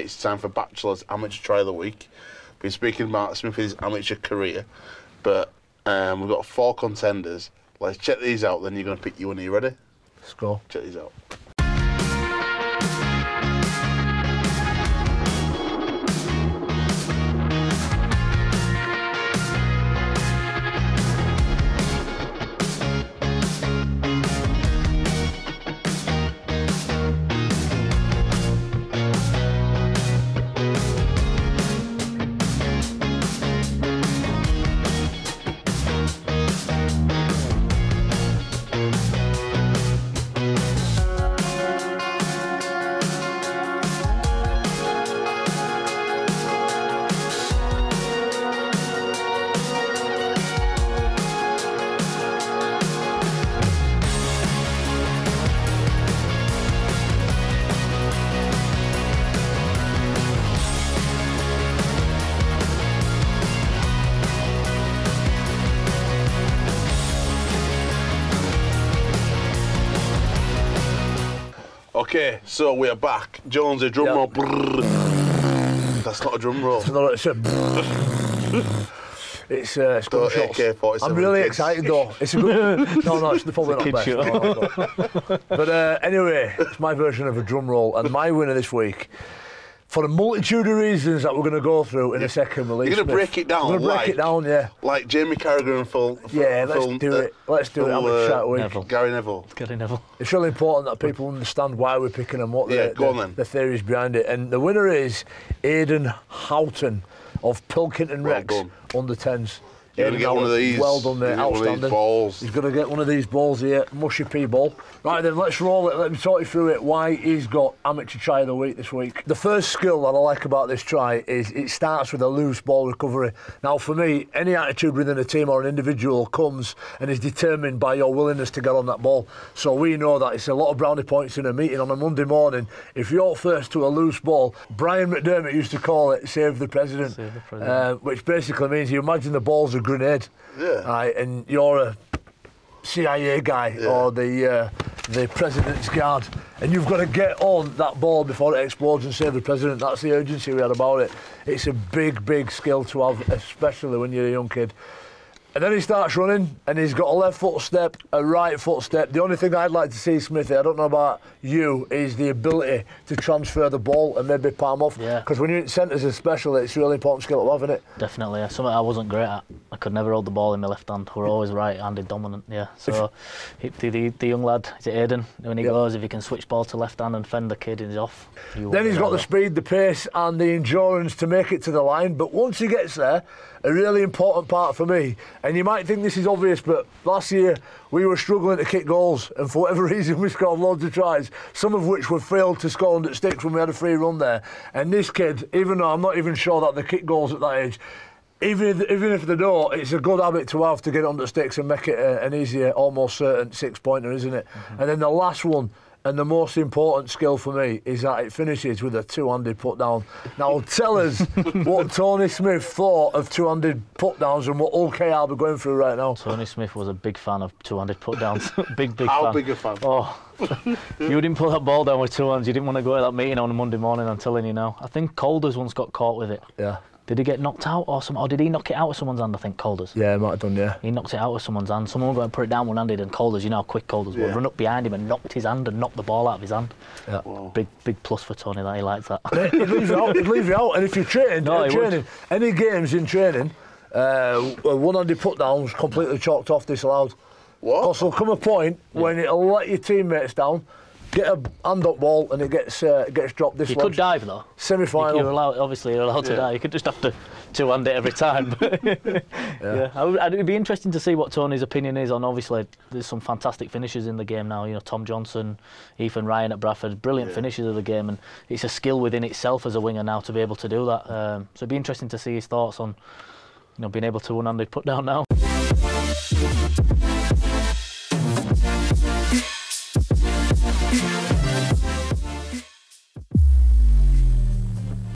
It's time for Batchelors Amateur Try of the Week. Been speaking about Smithy's amateur career, but um, we've got four contenders. Let's check these out, then you're going to pick your winner. You ready? Let's go. Check these out. Okay, so we are back. Jones, a drum roll. Brrr. That's not a drum roll. No, it's a. It's uh, it's So, gunshots. AK-47 I'm really kids. excited though. It's a good. no, no, it's probably not kid best. no. but uh, anyway, it's my version of a drum roll, and my winner this week. For a multitude of reasons that we're going to go through in a second, release. You're gonna break it down, We're going to break like- it down, yeah. Like Jamie Carragher and Phil. Phil Yeah, let's Phil, do uh, it. Let's do it. Phil, I'm a chat uh, week. Neville. Gary Neville. Gary Neville. It's really important that people understand why we're picking them, what Yeah, the, go the, on then. the theories behind it. And the winner is Aidan Houghton of Pilkington Well Recs done. under 10s. You're gonna get one of Houghton, these. Well done, You're mate. gonna get one of these Outstanding. balls. He's going to get one of these balls here, mushy pea ball. Right then, let's roll it. Let me talk you through it. Why he's got amateur try of the week this week. The first skill that I like about this try is it starts with a loose ball recovery. Now, for me, any attitude within a team or an individual comes and is determined by your willingness to get on that ball. So we know that it's a lot of brownie points in a meeting on a Monday morning. If you're first to a loose ball, Brian McDermott used to call it "save the president,", Save the president. Uh, which basically means you imagine the ball's a grenade, Yeah. right, and you're a CIA guy Yeah. or the uh, the president's guard, and you've got to get on that ball before it explodes and save the president. That's the urgency we had about it. It's a big, big skill to have, especially when you're a young kid. And then he starts running, and he's got a left foot step, a right foot step. The only thing I'd like to see, Smithy, I don't know about you, is the ability to transfer the ball and maybe palm off. Yeah. Because when you're in centres especially, it's a really important skill to have, isn't it? Definitely, yeah. Something I wasn't great at. I could never hold the ball in my left hand. We're always right-handed dominant, yeah. So he, the, the, the young lad, is it Aiden? When he Yeah. goes, if he can switch ball to left hand and fend the kid, he's off. Then he's got the speed, the pace, and the endurance to make it to the line. But once he gets there, a really important part for me, and you might think this is obvious, but last year we were struggling to kick goals, and for whatever reason we scored loads of tries, some of which were failed to score under sticks when we had a free run there. And this kid, even though I'm not even sure that they kick goals at that age, even if, even if they don't, it's a good habit to have to get under sticks and make it a, an easier, almost certain six pointer, isn't it? Mm-hmm. And then the last one, and the most important skill for me, is that it finishes with a two handed put down. Now, tell us what Tony Smith thought of two handed put downs and what Hull KR are going through right now. Tony Smith was a big fan of two-handed put-downs. big, big How fan. big a fan? Oh, you didn't put that ball down with two hands. You didn't want to go to that meeting on a Monday morning. I'm telling you now. I think Colders once got caught with it. Yeah. Did he get knocked out or some? Or did he knock it out of someone's hand? I think Colders. Yeah, I might have done, yeah. He knocked it out of someone's hand. Someone went and put it down one-handed, and Colders, you know how quick Colders Yeah. would, run up behind him and knocked his hand and knocked the ball out of his hand. yeah. Big, big plus for Tony that he likes that. He'd leave you out. He'd leave you out. And if you're training, No, in he would. training, any games in training, uh, one-handed put downs completely chalked off, disallowed. What? Because there'll come a point when it'll let your teammates down, get a hand up ball, and it gets uh, gets dropped this way. You could dive though. Semi final. You're allowed, obviously, you're allowed to Yeah. die. You could just have to two-hand it every time. yeah, I would, it'd be interesting to see what Tony's opinion is on. Obviously, there's some fantastic finishes in the game now. You know, Tom Johnstone, Ethan Ryan at Bradford, brilliant Yeah. finishes of the game, and it's a skill within itself as a winger now to be able to do that. Um, so it'd be interesting to see his thoughts on, you know, being able to one-handed put down now.